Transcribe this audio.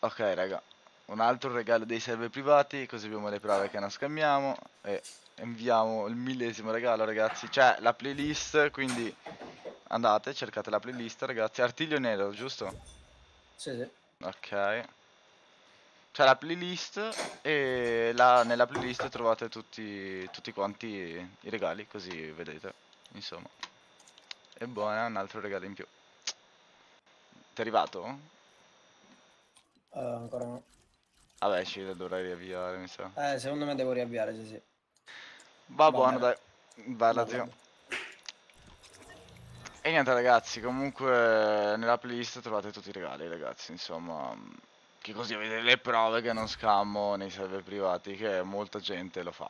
Ok, raga. Un altro regalo dei server privati, così abbiamo le prove che non scammiamo e inviamo il millesimo regalo, ragazzi. C'è la playlist, quindi andate, cercate la playlist, ragazzi. Artiglio nero, giusto? Sì, sì. Ok. C'è la playlist e là nella playlist trovate tutti, tutti quanti i regali, così vedete. Insomma. E buona, un altro regalo in più. Ti è arrivato? Uh, ancora no. Vabbè, ci dovrei riavviare, mi sa. Eh, secondo me devo riavviare, sì, sì. Va, Va buono, bene. dai. Bella, Va zio. bene. E niente, ragazzi, comunque nella playlist trovate tutti i regali, ragazzi, insomma. Che così avete le prove che non scammo nei server privati, che molta gente lo fa.